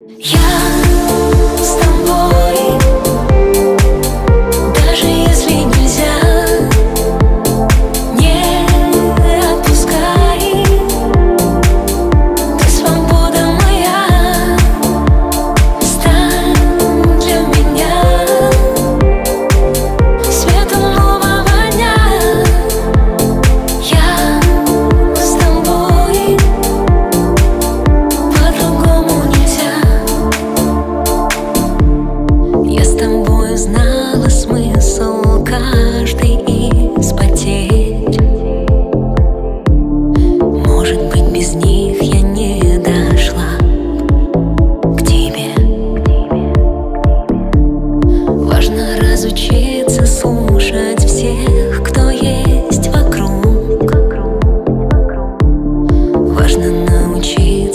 Я без них я не дошла к тебе. Важно разучиться слушать всех, кто есть вокруг. Важно научиться.